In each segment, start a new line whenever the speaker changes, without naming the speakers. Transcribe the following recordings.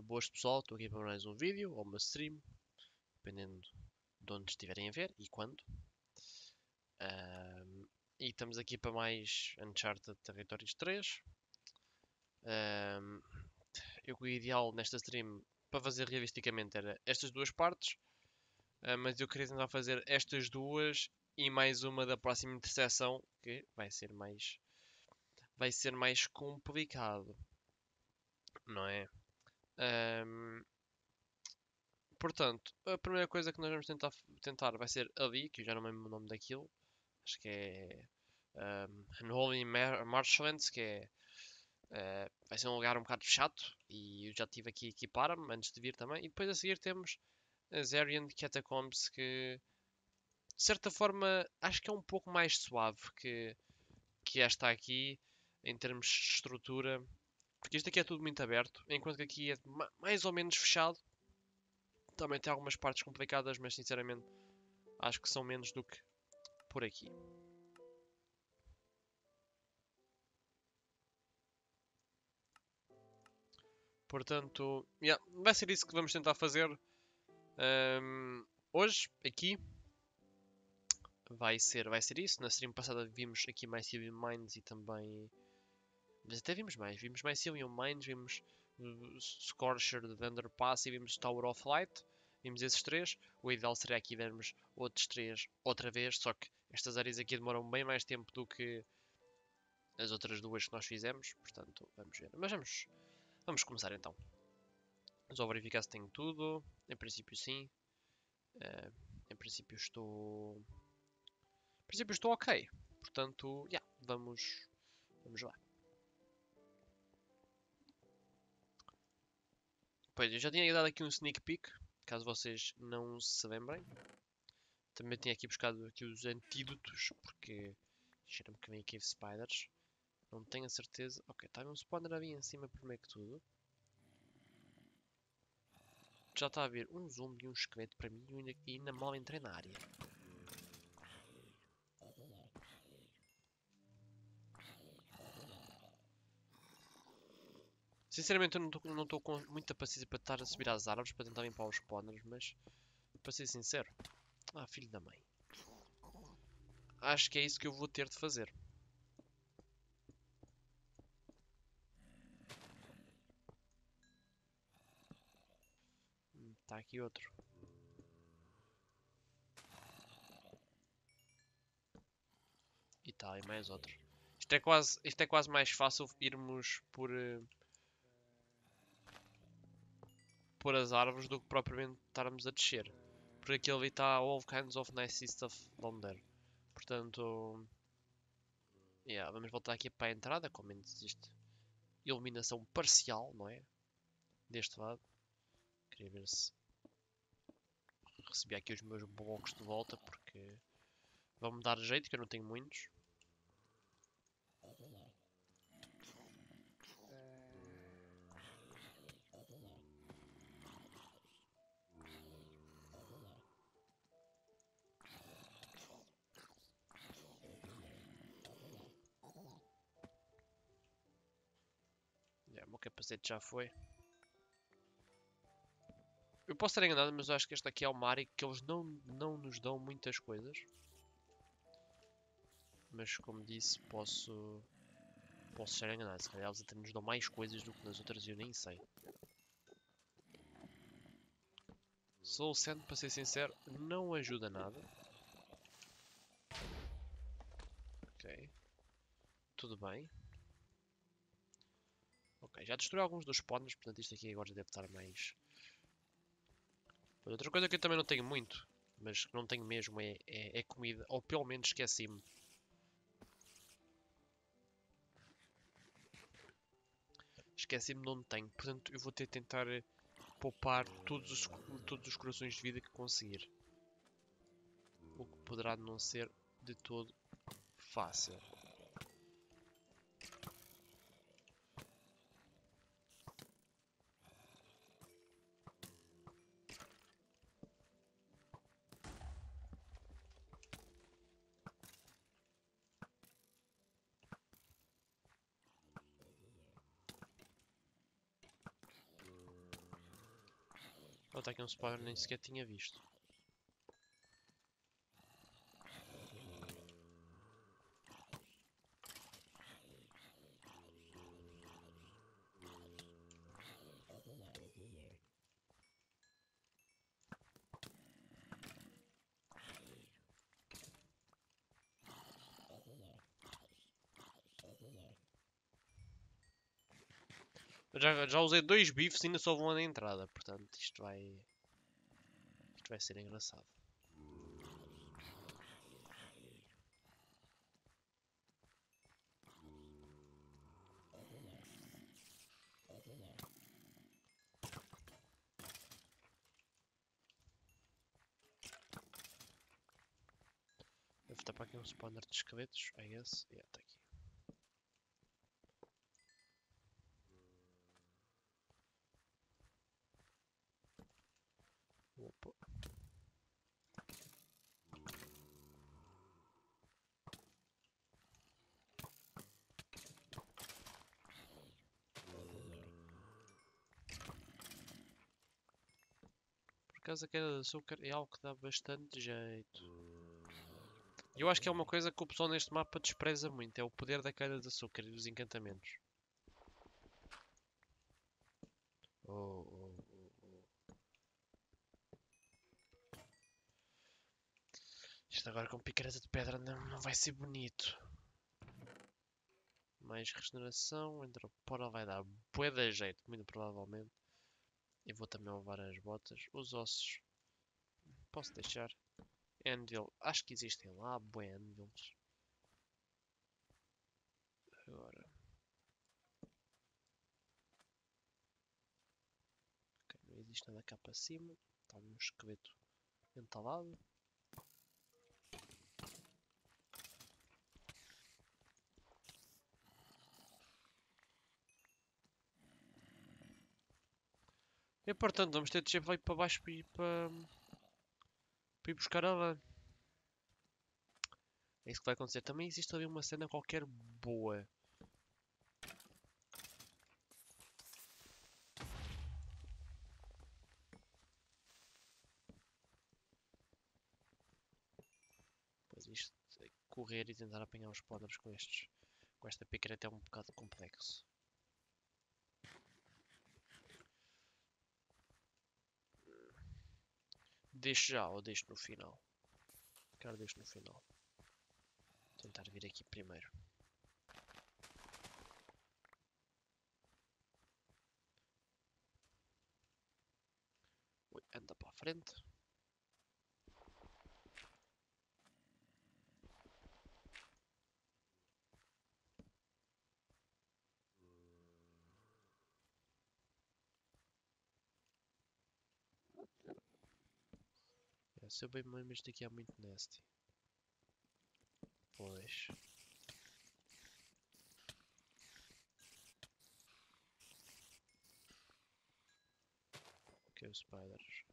Uh, boas pessoal, estou aqui para mais um vídeo ou uma stream, dependendo de onde estiverem a ver e quando. Uh, e estamos aqui para mais Uncharted Territories 3. Uh, eu o ideal nesta stream para fazer realisticamente era estas duas partes, mas eu queria tentar fazer estas duas e mais uma da próxima interseção que vai ser mais vai ser mais complicado não é? Um, portanto, a primeira coisa que nós vamos tentar, tentar vai ser ali, que eu já não lembro o nome daquilo. Acho que é um, Unholy Mar Marshlands, que é uh, vai ser um lugar um bocado chato e eu já estive aqui a equipar-me antes de vir também. E depois a seguir temos as Aryan Catacombs que de certa forma acho que é um pouco mais suave que, que esta aqui em termos de estrutura porque isto aqui é tudo muito aberto, enquanto que aqui é mais ou menos fechado. Também tem algumas partes complicadas, mas sinceramente acho que são menos do que por aqui. Portanto, yeah, vai ser isso que vamos tentar fazer um, hoje, aqui. Vai ser, vai ser isso. Na stream passada vimos aqui mais Civil Minds e também mas até vimos mais. Vimos mais Mycelium Mines, vimos uh, Scorcher de Underpass e vimos Tower of Light. Vimos esses três. O ideal seria aqui vermos outros três outra vez, só que estas áreas aqui demoram bem mais tempo do que as outras duas que nós fizemos. Portanto, vamos ver. Mas vamos, vamos começar então. Só verificar se tenho tudo. Em princípio sim. Uh, em princípio estou... Em princípio estou ok. Portanto, yeah, vamos, vamos lá. Pois, eu já tinha dado aqui um sneak peek, caso vocês não se lembrem. Também tinha aqui buscado aqui os antídotos, porque cheira-me que vem aqui spiders. Não tenho a certeza. Ok, está um spawner ali em cima primeiro que tudo. Já está a ver um zombie e um esqueleto para mim e ainda mal entrei na área. Sinceramente eu não estou com muita paciência para estar a subir às árvores para tentar limpar os spawners, mas para ser sincero, ah filho da mãe, acho que é isso que eu vou ter de fazer. Está hum, aqui outro. E está aí mais outro. Isto é quase, isto é quase mais fácil irmos por... Uh, pôr as árvores do que propriamente estarmos a descer. Porque aqui ali está all kinds of nice stuff down there. Portanto, yeah, vamos voltar aqui para a entrada, com menos existe iluminação parcial, não é? Deste lado. Queria ver se recebi aqui os meus blocos de volta, porque vão-me dar jeito, que eu não tenho muitos. Capacete já foi. Eu posso estar enganado, mas eu acho que esta aqui é uma área que eles não, não nos dão muitas coisas. Mas como disse, posso... Posso estar enganado. Se calhar eles até nos dão mais coisas do que nas outras e eu nem sei. Sou sendo, para ser sincero, não ajuda nada. Ok. Tudo bem. Já destruí alguns dos spawns, portanto isto aqui agora já deve estar mais... Outra coisa que eu também não tenho muito, mas que não tenho mesmo, é, é, é comida. Ou pelo menos esqueci-me. Esqueci-me de onde tenho, portanto eu vou ter de tentar eh, poupar todos os, todos os corações de vida que conseguir. O que poderá não ser de todo fácil. Tá aqui um spawner nem sequer tinha visto. Já, usei dois bifes e ainda só vão na entrada, portanto isto vai. Isto vai ser engraçado. Deve estar para aqui um spawner de esqueletos. É esse? Yeah, tá aqui. Opa. Por acaso a queda de açúcar é algo que dá bastante jeito. Eu acho que é uma coisa que o pessoal neste mapa despreza muito, é o poder da queda de açúcar e dos encantamentos. Oh, oh, Isto agora com picareta de pedra não, não vai ser bonito. Mais regeneração, entra pora vai dar bué de jeito, muito provavelmente. E vou também levar as botas, os ossos. Posso deixar. Anvil, acho que existem lá, bué anvils. Agora. Ok, não existe nada cá para cima. Está um esqueleto entalado. E portanto, vamos ter de ir para baixo para ir para, para ir buscar a lã. É isso que vai acontecer. Também existe ali uma cena qualquer boa. Pois isto, correr e tentar apanhar os podres com estes, com esta picareta é um bocado complexo. Deixo já ou deixo no final? Quero deixo no final. Vou tentar vir aqui primeiro. Ui, anda para a frente. Se eu bem me lembro, isto aqui é muito nasty. Pois. Que os spiders.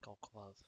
Calculado.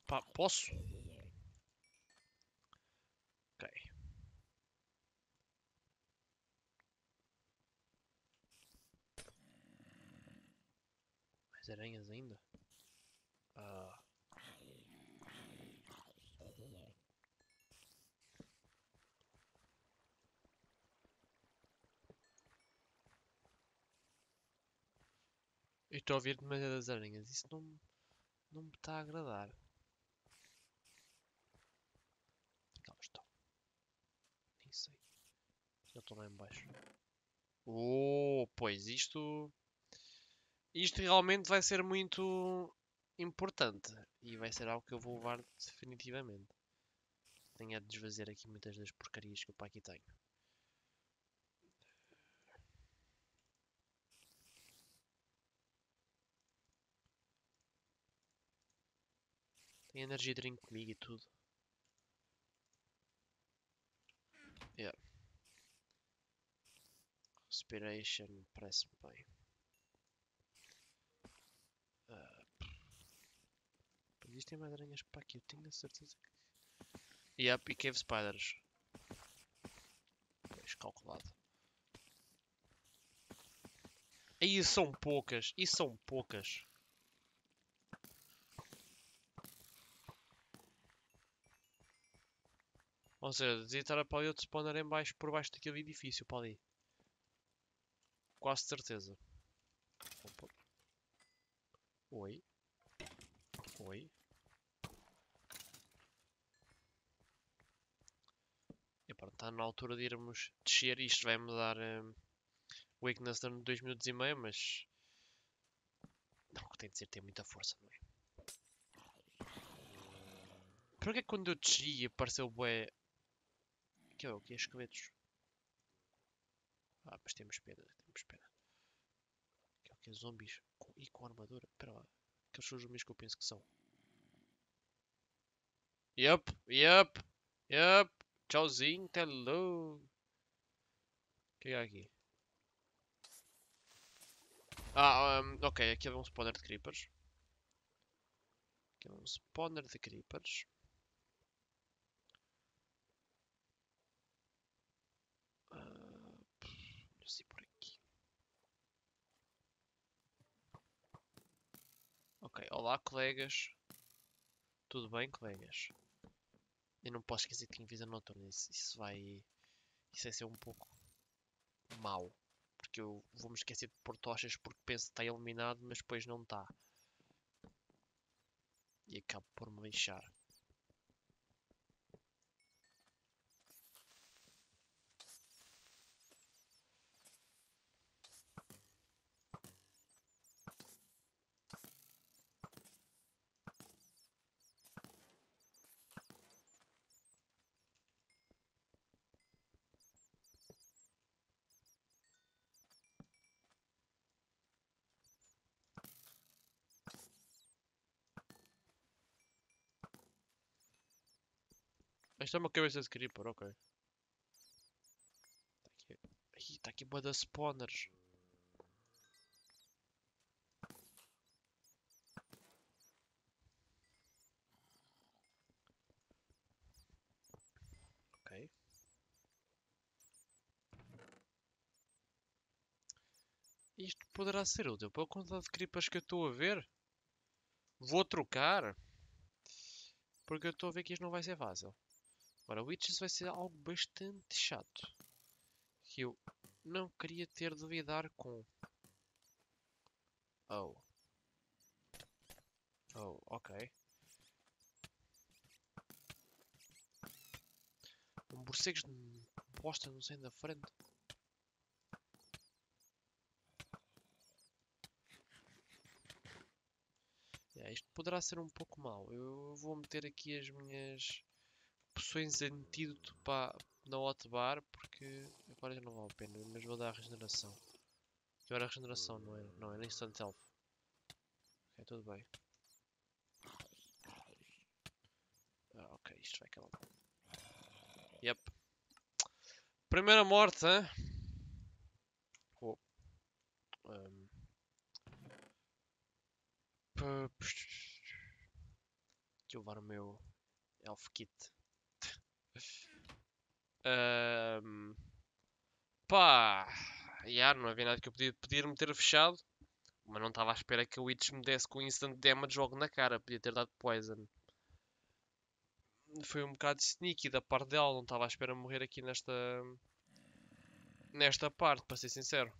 Pá, posso? Ok. Mais aranhas ainda? Ah. Eu estou a ouvir demasiadas aranhas. Isso não, não me está a agradar. Onde é que elas estão? Já estou lá em baixo. Oh, pois. Pois, isto... Isto realmente vai ser muito importante. E vai ser algo que eu vou levar definitivamente. Tenho a desfazer aqui muitas das porcarias que eu para aqui tenho. Tem energia drink comigo e tudo. Yeah. Respiration parece-me bem. Uh, existem mais aranhas para aqui, eu tenho a certeza que. Yep, e cave spiders. Pois, calculado. Aí são poucas, e são poucas. Ou seja, devia para ali outro spawner em baixo, por baixo daquele edifício, para ali. Quase certeza. Oi. Oi. E pronto, está na altura de irmos descer. Isto vai me dar um, weakness de 2 minutos e meio, mas... Não, o que tem de dizer tem muita força, não é? Porquê que quando eu desci apareceu bué que é o que? Esqueletos. Ah, mas temos pena, temos pena. Que é o que? Zombies com, e com armadura. Espera lá. Aqueles são os zombies que eu penso que são. Yup, yup, yup. Tchauzinho, hello. O que é aqui? Ah, um, ok, aqui é um spawner de creepers. Aqui é um spawner de creepers. Ok, olá colegas. Tudo bem, colegas? Eu não posso esquecer que vida noturna. Isso, isso vai. Isso vai ser um pouco. mau. Porque eu vou-me esquecer de pôr tochas porque penso que está eliminado, mas depois não está. E acabo por me lixar. Esta é uma cabeça de creeper, ok. Tá aqui. Ih, tá aqui boa das spawners. Ok. Isto poderá ser útil pela quantidade de creepers que eu estou a ver. Vou trocar. Porque eu estou a ver que isto não vai ser fácil. Agora, Witches vai ser algo bastante chato. Que eu não queria ter de lidar com. Oh. Oh, ok. Um morcegos de bosta não sei da frente. Yeah, isto poderá ser um pouco mau. Eu vou meter aqui as minhas poções antídoto para na hotbar porque agora já não vale a pena, mas vou dar a regeneração. Agora a regeneração não era, não era instant health. Ok, tudo bem. Ah, ok, isto vai acabar. Yep. Primeira morte, hein? Oh. Um. Aqui levar o meu elf kit. Um, pá, yeah, não havia nada que eu podia, podia me ter fechado, mas não estava à espera que o Witch me desse com instant damage logo na cara, podia ter dado poison. Foi um bocado sneaky da parte dela, não estava à espera morrer aqui nesta nesta parte, para ser sincero.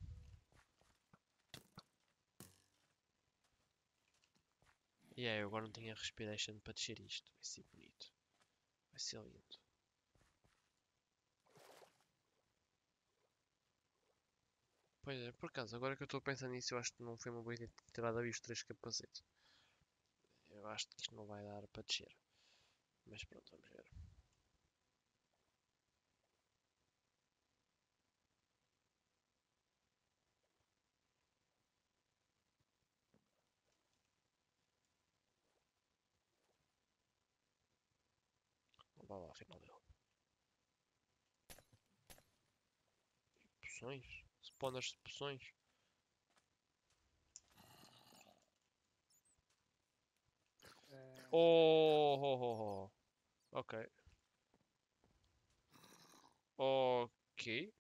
E yeah, eu agora não tenho a respiration para descer isto, vai ser bonito, vai ser lindo. Pois é, por acaso, agora que eu estou a pensar nisso, eu acho que não foi uma boa ideia ter dado os três capacetes. Eu acho que isto não vai dar para descer. Mas pronto, vamos ver. Vá lá, afinal dele. Poções? Spawners de poções?
Eh,
Oh, oh, oh, oh. Ok. Ok.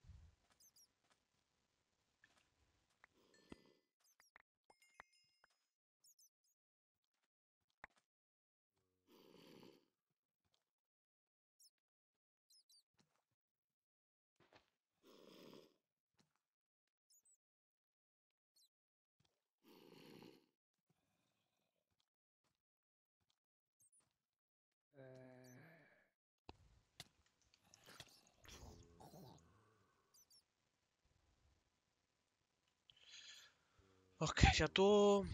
Ok, já estou.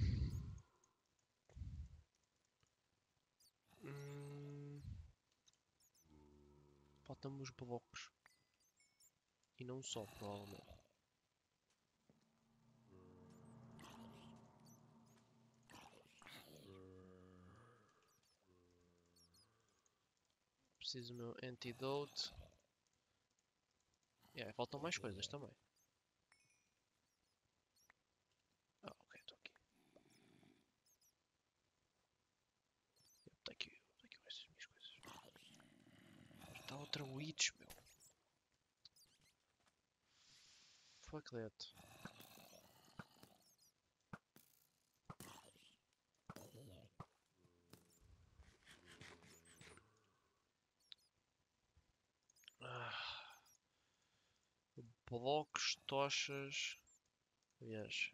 Hum... Faltam-me os blocos. E não só, provavelmente. Preciso do meu antidote. Yeah, faltam mais coisas também. Ah, ok, estou aqui. Está aqui, tá aqui essas minhas coisas. Está witch, meu. Fuck that. Ah. Blocos, tochas. Aliás.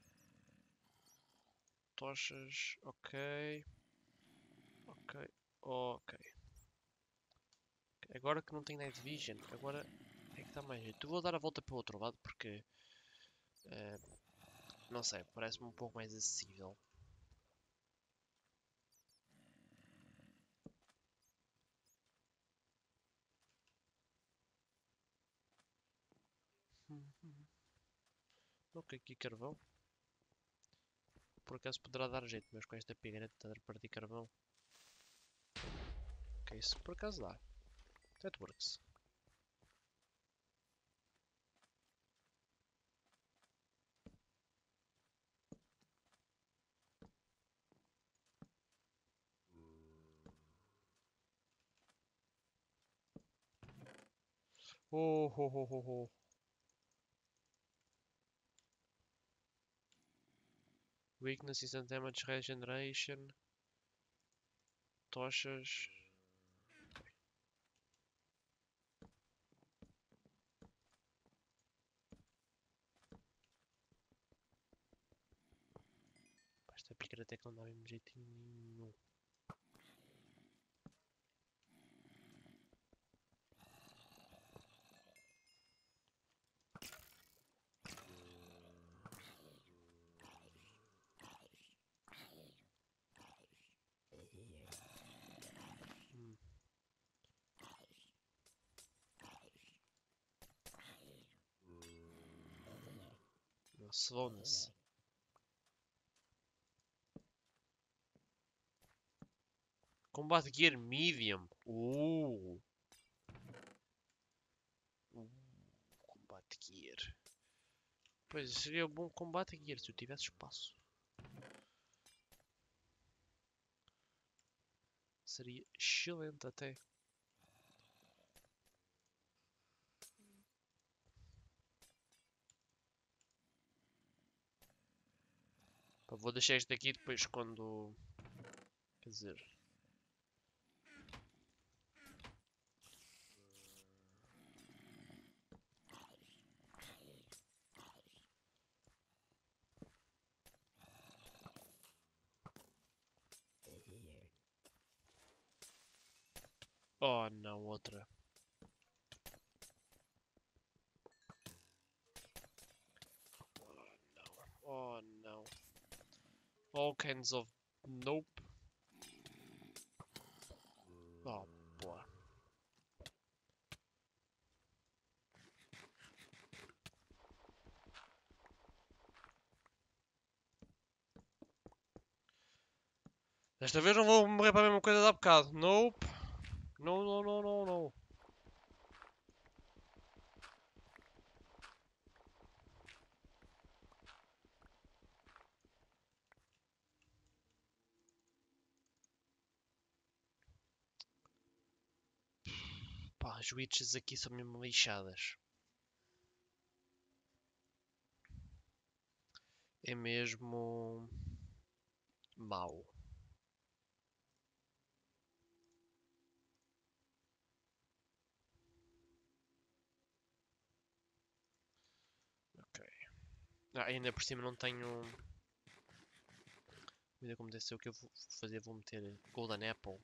Tochas, ok. Ok, ok. Agora que não tem Night Vision, agora é que está mais jeito. Vou dar a volta para o outro lado porque. eh, não sei, parece-me um pouco mais acessível. Ok, aqui carvão. Por acaso poderá dar jeito, mas com esta pigra de partir carvão. Ok, isso por acaso dá. That works. Oh, ho, ho, ho, ho. Weakness, instant damage, regeneration. Tochas. Até que não dá mesmo jeitinho nenhum. Hum. Slowness. Combate gear medium. Uh. Uh, combate gear. Pois seria um bom combate gear se eu tivesse espaço. Seria excelente até. Vou deixar este aqui depois quando. Quer dizer. Oh não, outra. Oh não. All kinds of nope. Oh boy. Desta vez não vou morrer para a mesma coisa de há bocado. Nope. No, no, no, no, no. Pá, as witches aqui são mesmo lixadas. É mesmo mau. Ok. Ah, ainda por cima não tenho. Como ser o que eu vou fazer, vou meter Golden Apple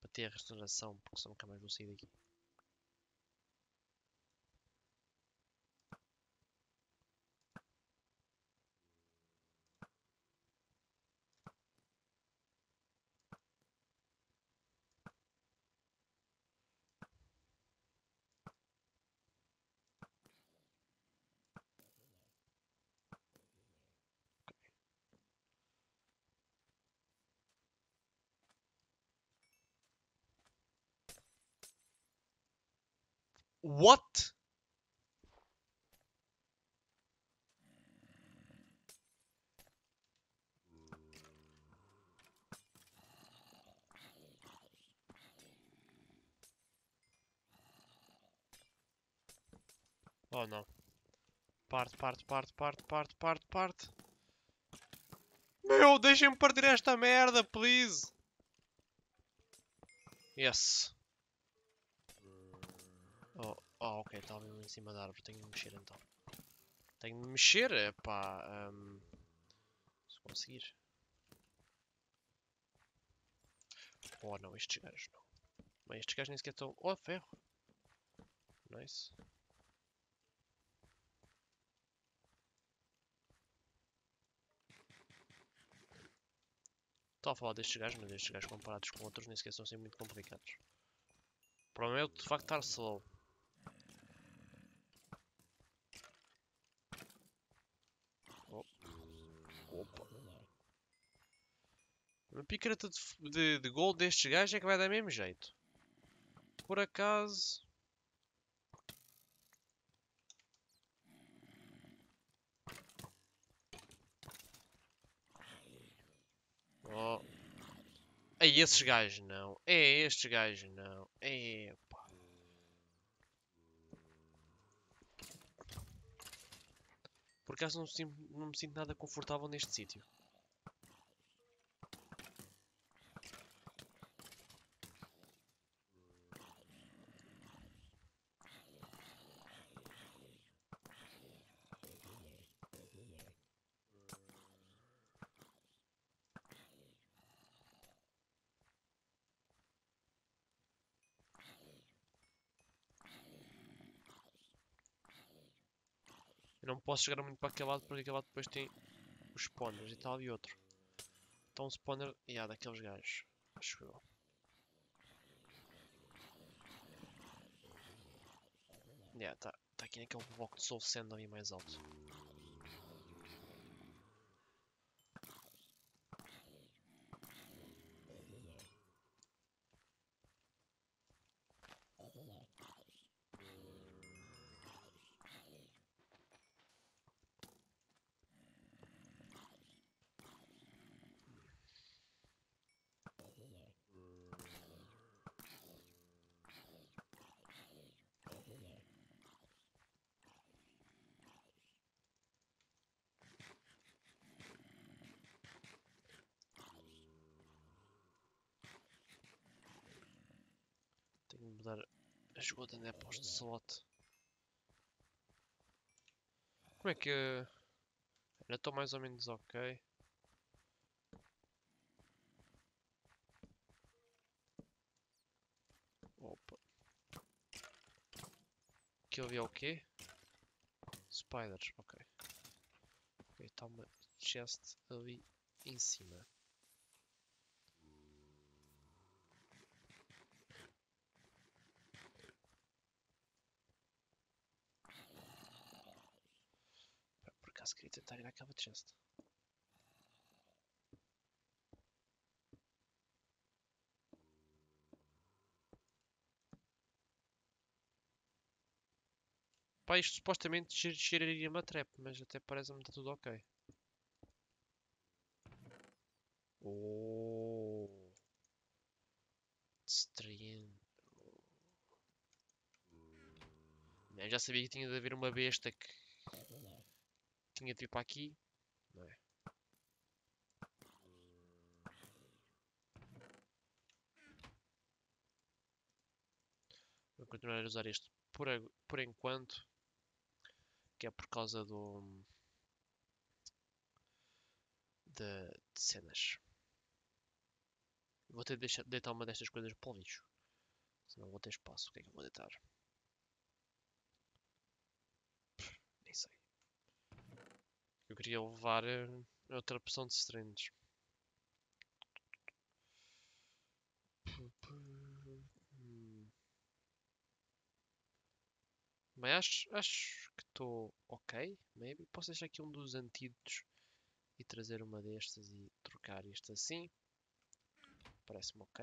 para ter a restauração, porque senão nunca mais vou sair daqui. What? Oh não. Parte, parte, parte, parte, parte, parte, parte. Meu, deixem-me partir esta merda, please. Yes. Oh, oh ok, estava mesmo em cima da árvore. Tenho de me mexer então. Tenho de me mexer, é pá. Um, se conseguir. Oh não, estes gajos não. Bem, estes gajos nem sequer estão. Oh, ferro! Nice. Estava a falar destes gajos, mas estes gajos comparados com outros nem sequer são assim muito complicados. O problema é de facto estar slow. Oh. Opa. Uma picareta de, de, de gol destes gajos é que vai dar mesmo jeito. Por acaso. Oh. É esses gajos não. É estes gajos não. É pá. Por acaso não, não me sinto nada confortável neste sítio. Eu não posso chegar muito para aquele lado porque aquele lado depois tem os spawners e tal e outro. Então o spawner, e yeah, daqueles gajos. Acho eu. Yeah, tá, tá aqui naquele bloco de soul sand ali mais alto. Tenho de mudar a esgoda né, para os de slot. Como é que... Ainda estou mais ou menos ok. Opa. Aquilo ali é o quê? Spiders, ok. Ok, está uma chest ali em cima. Pá, Queria tentar ir àquela chest. Pá, isto supostamente cheir- cheiraria uma trap, mas até parece-me que está tudo ok. Oh. Distraindo. Eu já sabia que tinha de haver uma besta que tinha de vir para aqui. Não é? Vou continuar a usar este por, por enquanto. Que é por causa do. De, de cenas. Vou ter de deixar, deitar uma destas coisas para o lixo. Senão vou ter espaço. O que é que eu vou deitar? Nem sei. Eu queria levar eh, outra opção de strange. Mas acho, acho que estou ok, maybe. Posso deixar aqui um dos antídotos e trazer uma destas e trocar isto assim. Parece-me ok.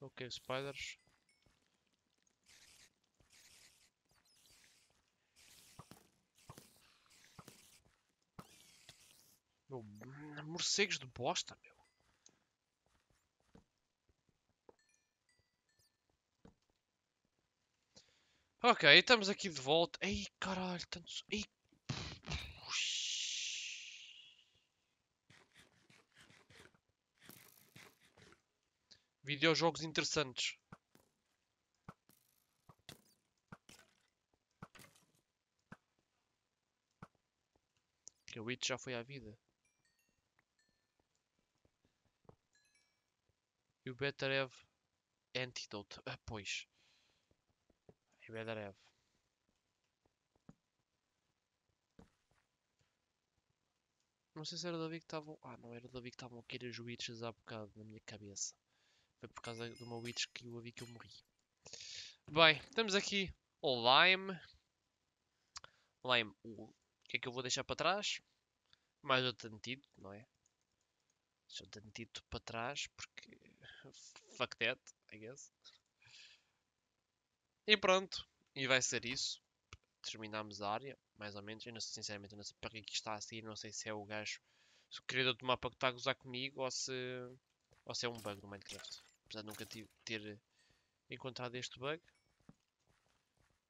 E- Ok, spiders. Meu, morcegos de bosta, meu. Ok, estamos aqui de volta. Ei, caralho, tantos. Ei. Videojogos interessantes. Que o It já foi à vida. E o Have Antidote. Ah, pois. E Better Have. Não sei se era o Davi que estavam. Ah, não era o Davi que estavam a querer os witches há bocado na minha cabeça. Foi por causa de uma witch que eu vi que eu morri. Bem, temos aqui o Lime. Lime, o que é que eu vou deixar para trás? Mais outro antídoto, não é? Deixa outro antídoto para trás porque. Fuck that, I guess. E pronto. E vai ser isso. Terminamos a área, mais ou menos. Eu não sei, sinceramente, não sei para que é está a sair. Não sei se é o gajo, se o criador do mapa que está a gozar comigo ou se, ou se é um bug no Minecraft. Apesar de nunca ter encontrado este bug.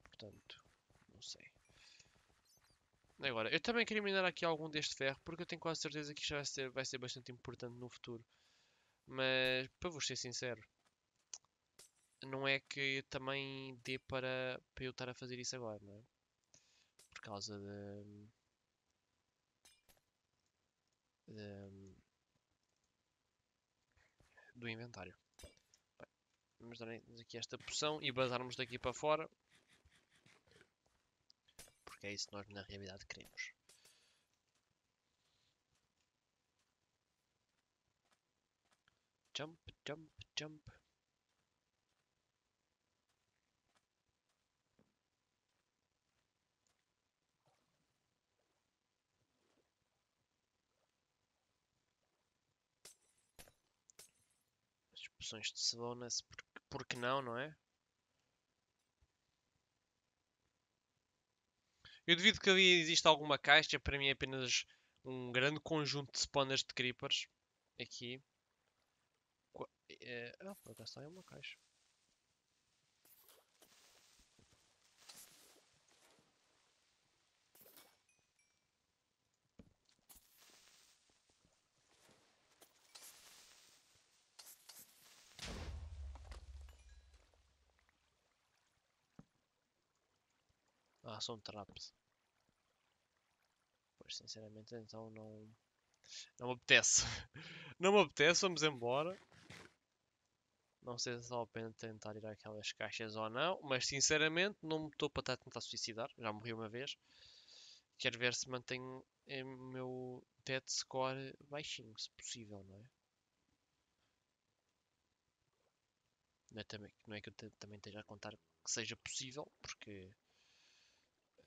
Portanto, não sei. Agora, eu também queria minar aqui algum deste ferro, porque eu tenho quase certeza que isto vai ser, vai ser bastante importante no futuro. Mas, para vos ser sincero, não é que também dê para, para eu estar a fazer isso agora, não é? Por causa de... de- do inventário. Bem, vamos dar aqui esta poção e bazarmos daqui para fora. Porque é isso que nós na realidade queremos. Jump, jump, jump. As poções de slowness, porque, porque não, não é? Eu duvido que ali exista alguma caixa, para mim é apenas um grande conjunto de spawners de creepers. Aqui. Eh, Ah, por acaso uma caixa. Ah, são traps. Pois, sinceramente, então não... Não me apetece. não me apetece, vamos embora. Não sei se vale a pena tentar ir àquelas caixas ou não, mas sinceramente não me estou para estar a tentar suicidar. Já morri uma vez. Quero ver se mantenho o meu death score baixinho, se possível, não é? Não é, também, não é que eu também esteja a contar que seja possível, porque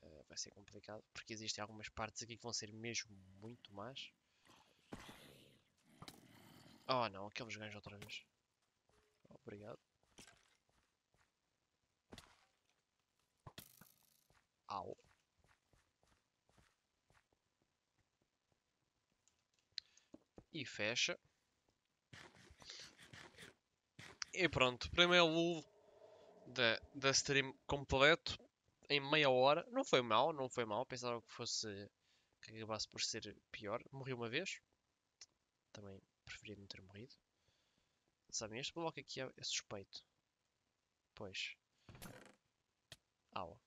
eh, vai ser complicado, porque existem algumas partes aqui que vão ser mesmo muito más. Oh não, aqueles ganhos outra vez. Obrigado. Au. E fecha. E pronto, primeiro loop da, da stream completo em meia hora. Não foi mal, não foi mal. Pensava que fosse que acabasse por ser pior. Morri uma vez. Também preferia não ter morrido. Sabem, este bloco aqui é, é suspeito. Pois. Au.